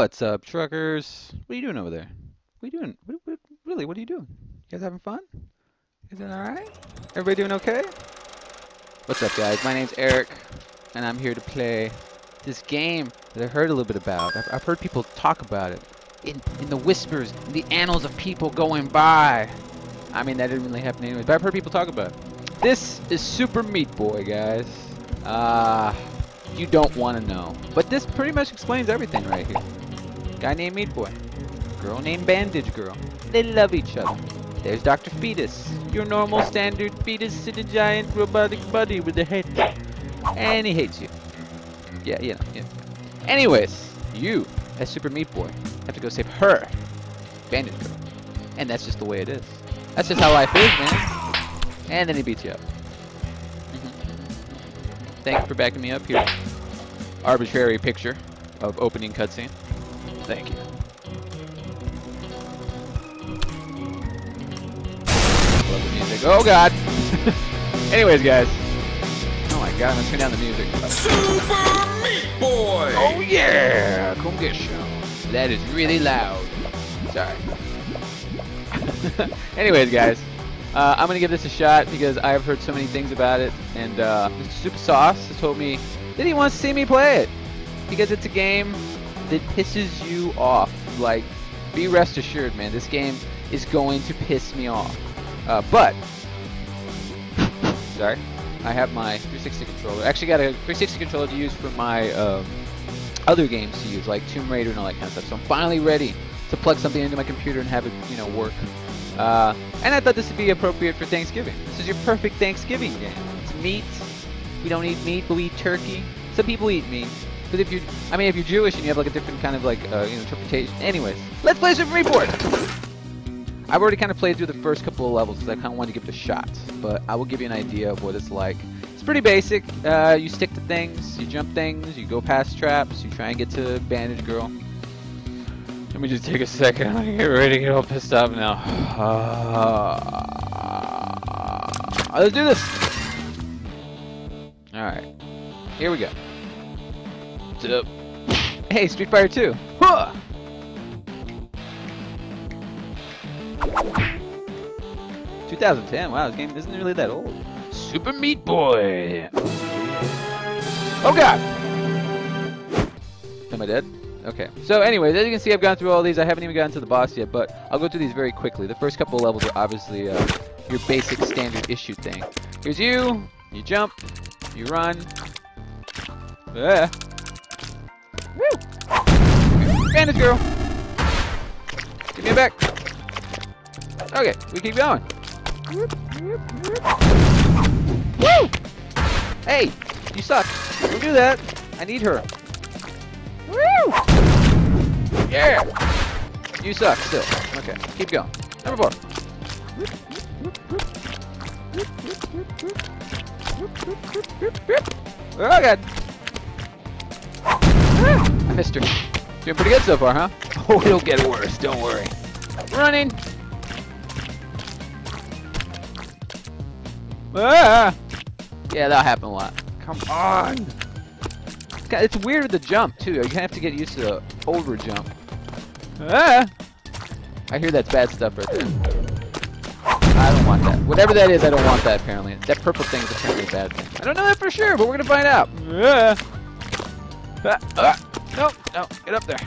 What's up, truckers? What are you doing over there? What are you doing? What, what, really, what are you doing? You guys having fun? You guys doing alright? Everybody doing okay? What's up, guys? My name's Eric, and I'm here to play this game that I heard a little bit about. I've, I've heard people talk about it in, in the whispers, in the annals of people going by. I mean, that didn't really happen anyways, but I've heard people talk about it. This is Super Meat Boy, guys. Uh, you don't want to know. But this pretty much explains everything right here. Guy named Meat Boy. Girl named Bandage Girl. They love each other. There's Dr. Fetus. Your normal standard fetus in a giant robotic body with a head. And he hates you. Yeah, you know, yeah. Anyways, you, as Super Meat Boy, have to go save her. Bandage Girl. And that's just the way it is. That's just how life is, man. And then he beats you up. Thank you for backing me up here. Arbitrary picture of opening cutscene. Thank you. Love the music. Oh god! Anyways, guys. Oh my god, let's turn down the music. Super Meat Boy! Oh yeah! Come get some. That is really loud. Sorry. Anyways, guys. Uh, I'm gonna give this a shot because I've heard so many things about it, and uh, Super Sauce has told me that he wants to see me play it because it's a game that pisses you off. Like, be rest assured, man, this game is going to piss me off. Uh, but, sorry, I have my 360 controller. I Actually, got a 360 controller to use for my um, other games to use, like Tomb Raider and all that kind of stuff. So I'm finally ready to plug something into my computer and have it, you know, work. Uh, and I thought this would be appropriate for Thanksgiving. This is your perfect Thanksgiving game. It's meat. We don't eat meat, but we eat turkey. Some people eat meat. Because if you, I mean, if you're Jewish and you have like a different kind of like uh, you know interpretation. Anyways, let's play Super Meat Boy. I've already kind of played through the first couple of levels because I kind of wanted to give it a shot. But I will give you an idea of what it's like. It's pretty basic. Uh, you stick to things, you jump things, you go past traps, you try and get to Bandage Girl. Let me just take a second. I'm get ready to get all pissed off now. Uh, let's do this. All right, here we go. What's up? Hey, Street Fighter 2. Huh! Two thousand ten. Wow, this game isn't really that old. Super Meat Boy. Oh God! Am I dead? Okay. So anyways, as you can see, I've gone through all these. I haven't even gotten to the boss yet, but I'll go through these very quickly. The first couple of levels are obviously uh, your basic standard issue thing. Here's you. You jump. You run. Bandage girl. Give me back. Okay, we keep going. Woo! Hey, you suck. Don't do that. I need her. Woo! Yeah! You suck still. Okay, keep going. Number four. Oh god! I missed her. Doing pretty good so far, huh? Oh, it'll get worse, don't worry. Running! Ah! Yeah, that'll happen a lot. Come on! It's weird with the jump too. You have to get used to the over jump. Ah! I hear that's bad stuff right there. I don't want that. Whatever that is, I don't want that apparently. That purple thing is apparently a bad thing. I don't know that for sure, but we're gonna find out. Ah! Ah, ah. No, get up there.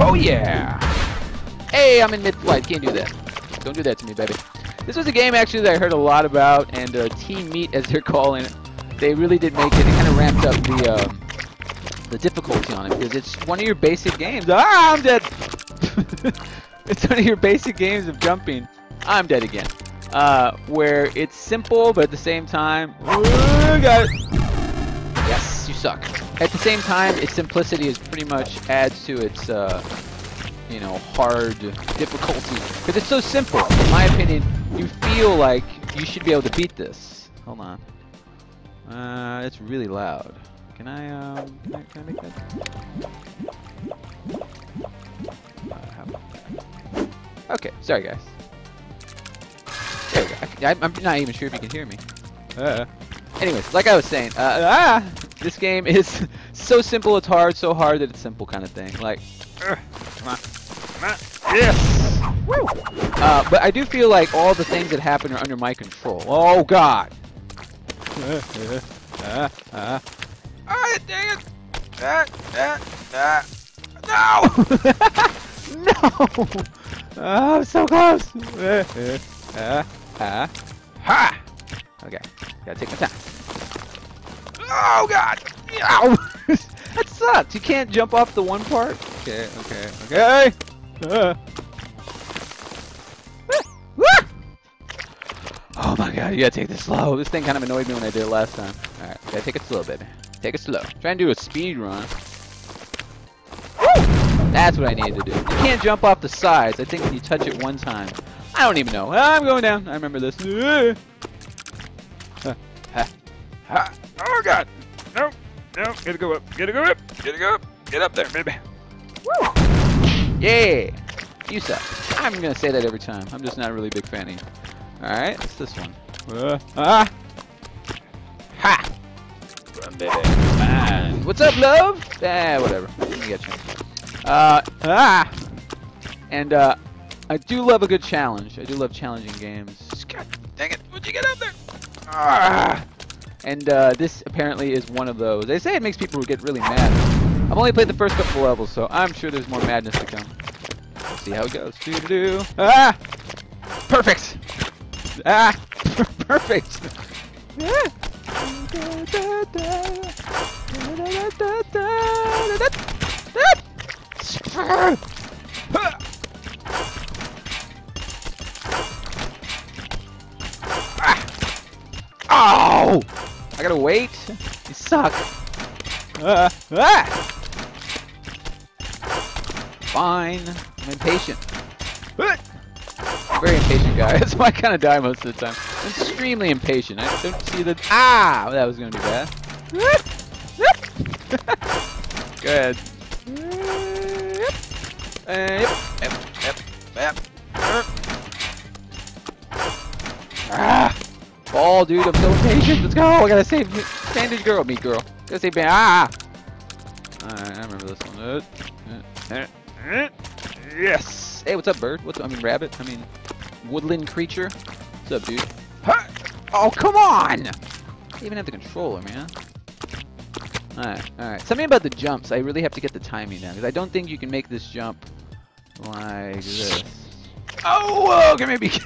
Oh yeah! Hey, I'm in mid-flight. Can't do that. Don't do that to me, baby. This was a game actually that I heard a lot about, and uh, Team Meat, as they're calling it, they really did make it. They kind of ramped up the um, the difficulty on it because it's one of your basic games. Ah, I'm dead. it's one of your basic games of jumping. I'm dead again. Uh, where it's simple, but at the same time, Ooh, got it. You suck. At the same time, its simplicity is pretty much adds to its uh, you know, hard difficulty. Because it's so simple. In my opinion, you feel like you should be able to beat this. Hold on. Uh, it's really loud. Can I, um, can I, can I make that? Uh, how about that? Okay, sorry guys. There we go. I, I'm not even sure if you can hear me. Uh, anyways, like I was saying, uh, ah, this game is so simple it's hard, so hard that it's simple kind of thing. Like, ugh, come on, come on, yes! Woo! Uh, but I do feel like all the things that happen are under my control. Oh God! Uh, uh, uh. Ah, dang it! Ah, ah, ah. No! no! Oh, I'm so close! Uh, uh, uh. Ha! Okay, gotta take my time. Oh God! Ow! that sucks. You can't jump off the one part. Okay, okay, okay. Uh. Ah! Oh my god, you gotta take this slow. This thing kind of annoyed me when I did it last time. Alright, gotta take it slow, baby. Take it slow. Try and do a speed run. That's what I needed to do. You can't jump off the sides. I think when you touch it one time. I don't even know. I'm going down. I remember this. god! No! No! Gotta go up! Gotta go up! Gotta go up! Get up there, baby! Woo! Yeah! You suck. I'm gonna say that every time. I'm just not a really big fan of you. Alright, it's this one. Uh, ah! Ha! Run, baby. Man. What's up, love? Ah, whatever. You get you. Uh, ah! And, uh, I do love a good challenge. I do love challenging games. God dang it! What'd you get up there? Ah! And uh, this apparently is one of those. They say it makes people get really mad. I've only played the first couple levels, so I'm sure there's more madness to come. Let's see how it goes. Doo -doo -doo. Ah! Perfect! Ah! Perfect! Oh! Gotta wait? You suck. Uh, ah! Fine. I'm impatient. I'm very impatient guy. That's why I kind of die most of the time. I'm extremely impatient. I don't see the... Ah! That was going to be bad. Go ahead. Uh, yep. Yep. Yep. Yep. Ball, dude, I'm so impatient. Let's go. I gotta save Bandage Girl. Meat Girl. Gotta save Band. Ah! Alright, I remember this one. Uh, uh, uh, yes! Hey, what's up, bird? What's I mean, rabbit? I mean, woodland creature? What's up, dude? Oh, come on! I even have the controller, man. Alright, alright. Something about the jumps. I really have to get the timing down, because I don't think you can make this jump like this. Oh, okay, maybe.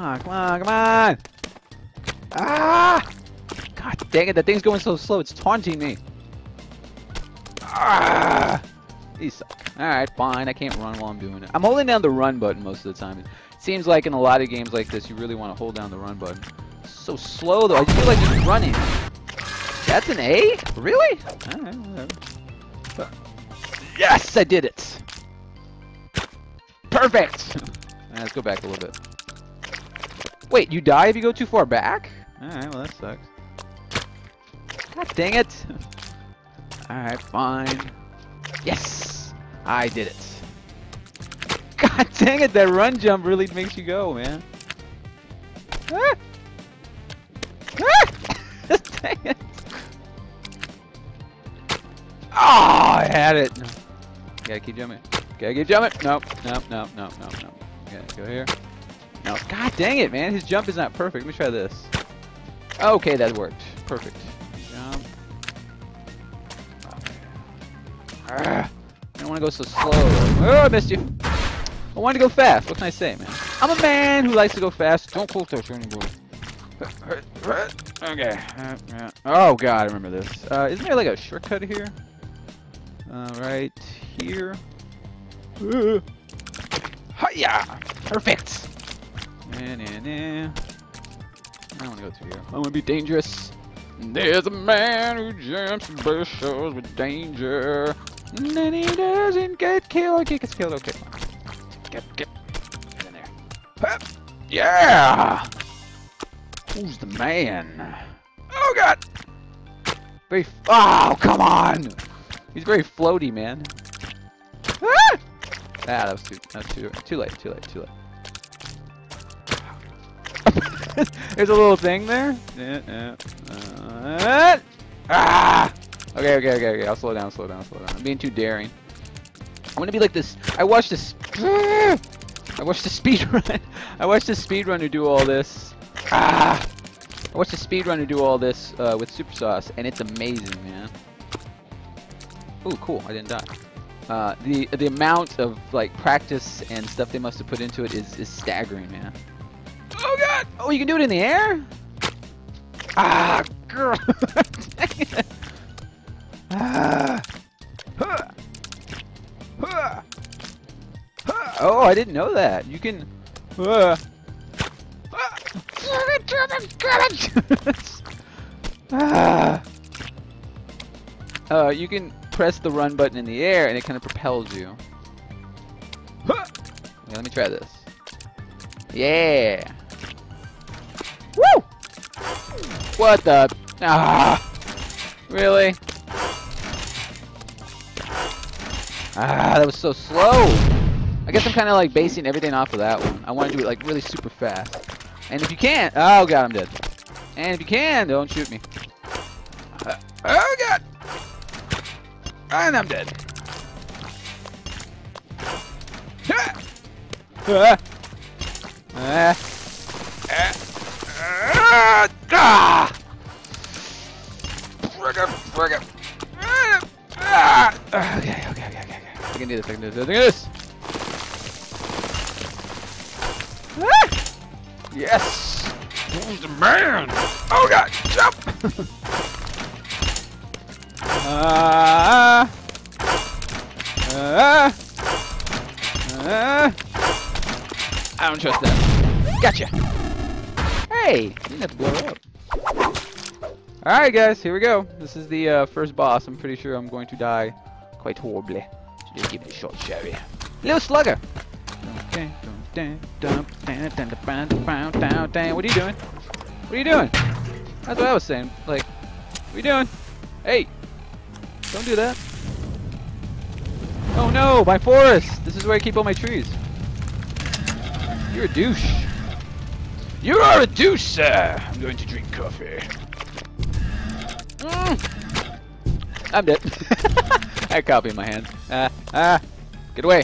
Come on, come on, come on! Ah! God dang it, that thing's going so slow, it's taunting me. Ah! These suck. Alright, fine, I can't run while I'm doing it. I'm holding down the run button most of the time. It seems like in a lot of games like this, you really want to hold down the run button. so slow though, I feel like just running. That's an A? Really? Yes, I did it! Perfect! Right, let's go back a little bit. Wait, you die if you go too far back? Alright, well that sucks. God dang it! Alright, fine. Yes! I did it. God dang it, that run jump really makes you go, man. Ah! Ah! dang it! Oh, I had it! Gotta keep jumping. Gotta keep jumping! Nope, nope, nope, nope, nope, nope. Gotta go here. No, god dang it, man. His jump is not perfect. Let me try this. Okay, that worked. Perfect. Jump. I don't want to go so slow. Oh, I missed you. I wanted to go fast. What can I say, man? I'm a man who likes to go fast. Don't pull touch anymore. Okay. Oh god, I remember this. Uh, isn't there like a shortcut here? Uh, right here. Uh, hiya! Perfect. I don't want to go through here. I want to be dangerous. There's a man who jumps bushes with danger. And then he doesn't get killed. Okay, gets killed. Okay. Get, get, get in there. Yeah! Who's the man? Oh, God! Very. Oh, come on! He's very floaty, man. Ah! Ah, that was too. That was too. Too late. Too late. Too late. There's a little thing there. Yeah. Uh, Uh, ah! Okay, okay, okay, okay. I'll slow down, slow down, slow down. I'm being too daring. I want to be like this. I watched this. I watched the speedrun. I watched the speedrunner do all this. Ah! I watched the speedrunner do all this uh, with super sauce, and it's amazing, man. Ooh, cool! I didn't die. Uh, the the amount of like practice and stuff they must have put into it is is staggering, man. Oh! Oh, you can do it in the air? Ah, girl! Ah. Oh, I didn't know that. You can. Uh, ah. Uh, you can press the run button in the air and it kind of propels you. Let me try this. Yeah. What the? Ah! Really? Ah, that was so slow. I guess I'm kind of like basing everything off of that one. I want to do it like really super fast. And if you can't, oh god, I'm dead. And if you can, don't shoot me. Uh, oh god. And I'm dead. Ah. Ah. Ah. Ah. Ah. Okay, okay, okay, okay, okay. I can do this, I can do this, I can do this. Ah. Yes! Who's the man? Oh god, jump! Ah! Ah! Ah! I don't trust that. Gotcha! Hey! You didn't have to blow up. Alright guys, here we go. This is the uh, first boss. I'm pretty sure I'm going to die quite horribly. So just give it a shot, shall we? Little slugger! Okay. What are you doing? What are you doing? That's what I was saying. Like, what are you doing? Hey! Don't do that. Oh no, my forest! This is where I keep all my trees. You're a douche. You are a douche, sir. I'm going to drink coffee. Mm. I'm dead. I coffee in my hand. Ah, ah, get away.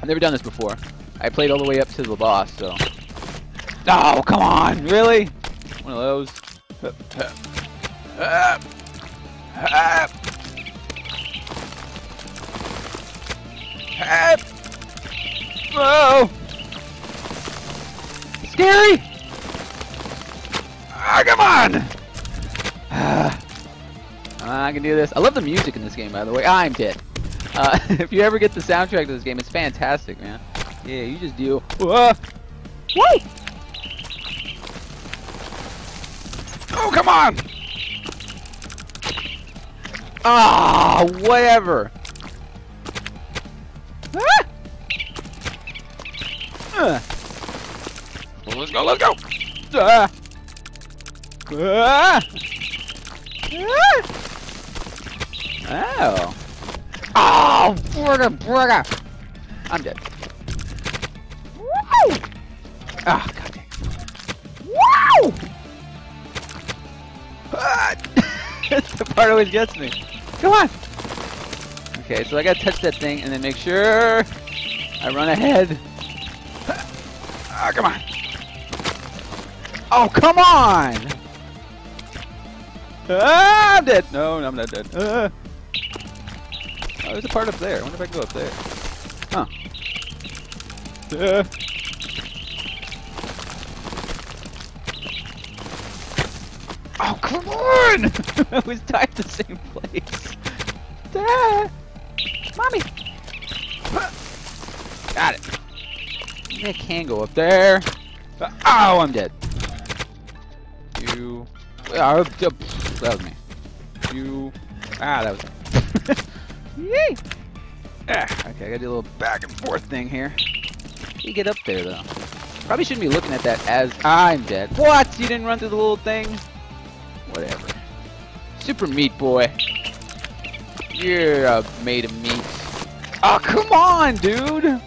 I've never done this before. I played all the way up to the boss, so. Oh, come on, really? One of those. Oh! Scary! Ah, come on! I can do this. I love the music in this game, by the way. I'm dead. Uh, if you ever get the soundtrack to this game, it's fantastic, man. Yeah, you just deal. Uh, woo! Oh, come on! Ah, whatever. Ah! Uh, Well, let's go, let's go! ah. Ah. Ah. Oh. Oh, burger, burger. I'm dead. Woo! Ah, god dang. Woo! Ah! the part always gets me. Come on. Okay, so I gotta touch that thing and then make sure I run ahead. Ah, come on! Oh, come on! Ah, I'm dead. No, no, I'm not dead. Ah. There's a part up there. I wonder if I can go up there. Huh. Ah. Oh, come on! I was tied to the same place. Ah. Mommy! Got it. I can go up there. Oh, I'm dead. You. Oh, that was me. You. Ah, that was me. Yay! Ah, okay, I gotta do a little back and forth thing here. You get up there, though? Probably shouldn't be looking at that as I'm dead. What? You didn't run through the little thing? Whatever. Super Meat Boy. You're made of meat. Oh, come on, dude!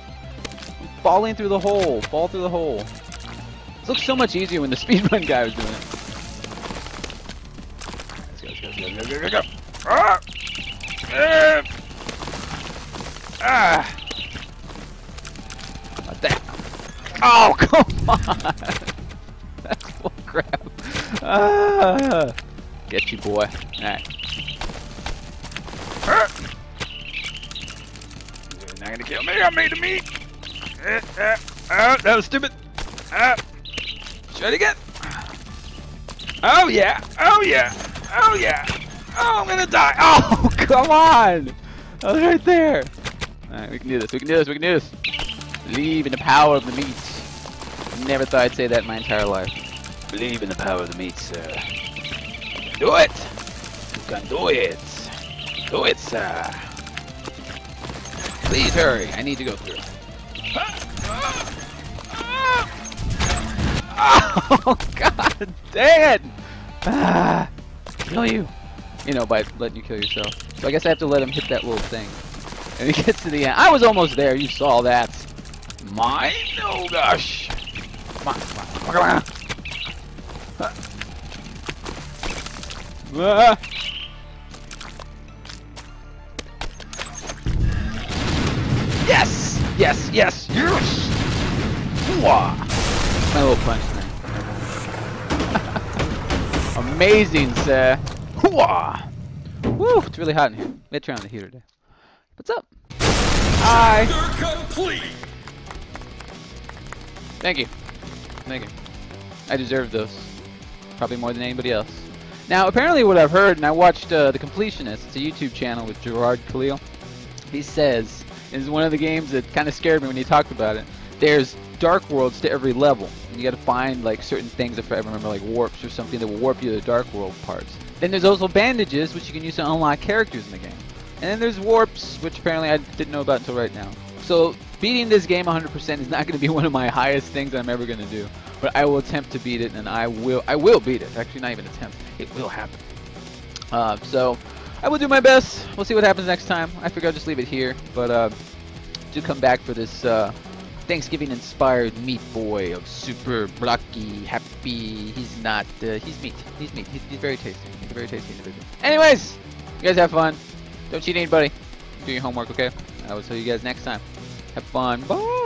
Falling through the hole. Fall through the hole. This looks so much easier when the speedrun guy was doing it. Let's Go, go, go, go. Ah! Uh, ah! What the? Oh, come on! That's full crap. Ah! Get you, boy. Alright. You're not gonna kill me. I made the meat. Uh, uh, ah, that was stupid. Ah. Try again. Oh yeah. Oh yeah. Oh yeah. Oh, I'm gonna die. Oh, come on! I was right there. Alright, we can do this. We can do this. We can do this. Believe in the power of the meat. Never thought I'd say that in my entire life. Believe in the power of the meat, sir. Do it. You can do it. Do it, sir. Please hurry. I need to go through. Oh, god dang it! Ah, kill you. You know, by letting you kill yourself. So I guess I have to let him hit that little thing. And he gets to the end. I was almost there. You saw that. Mine? Oh gosh. Come on, come on, come on. Ah. Yes! Yes, yes, yes! Hooah! My little punch thing. Amazing, sir. Hooah! Woo, it's really hot in here. Let's turn on the heater today. What's up? Hi. complete. Thank you. Thank you. I deserve those. Probably more than anybody else. Now, apparently what I've heard, and I watched uh, The Completionist, it's a YouTube channel with Jirard Khalil. He says, is one of the games that kind of scared me when he talked about it, there's dark worlds to every level. And you gotta find like certain things, if I remember, like warps or something that will warp you to the dark world parts. Then there's also bandages, which you can use to unlock characters in the game. And then there's warps, which apparently I didn't know about until right now. So beating this game 100% is not going to be one of my highest things I'm ever going to do. But I will attempt to beat it, and I will I will beat it. Actually, not even attempt. It will happen. Uh, so I will do my best. We'll see what happens next time. I figure I'll just leave it here. But uh, do come back for this uh, Thanksgiving-inspired meat boy of super blocky, happy. He's not. Uh, he's meat. He's meat. He's, he's very tasty. He's a very tasty individual. Anyways, you guys have fun. Don't cheat anybody. Do your homework, okay? I will see you guys next time. Have fun. Bye.